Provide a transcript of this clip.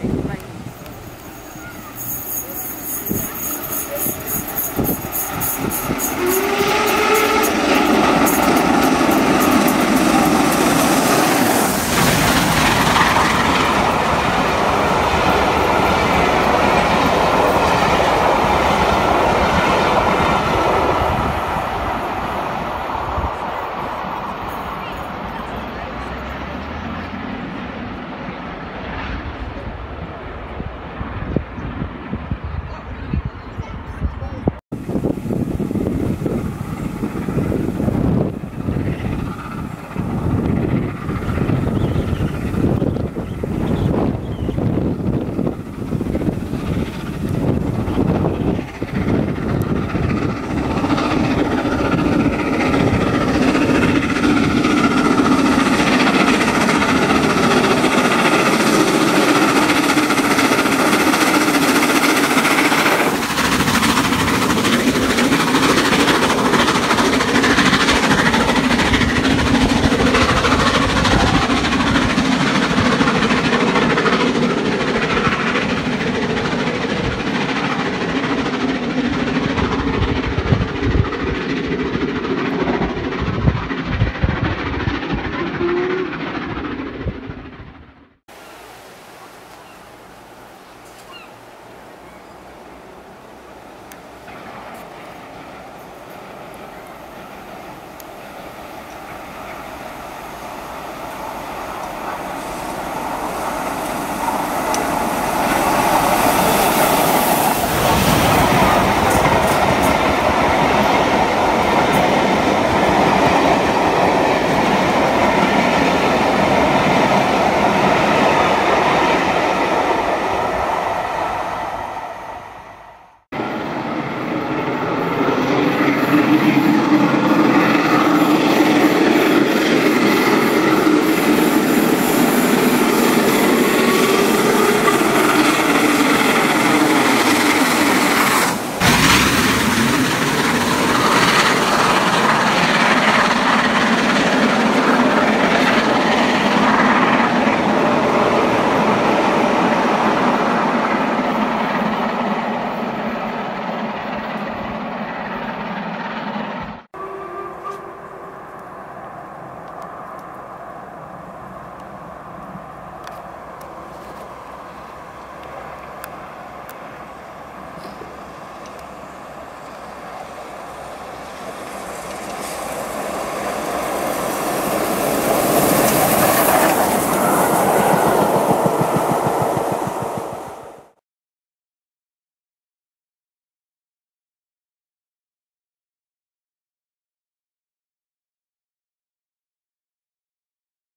amazing. Like,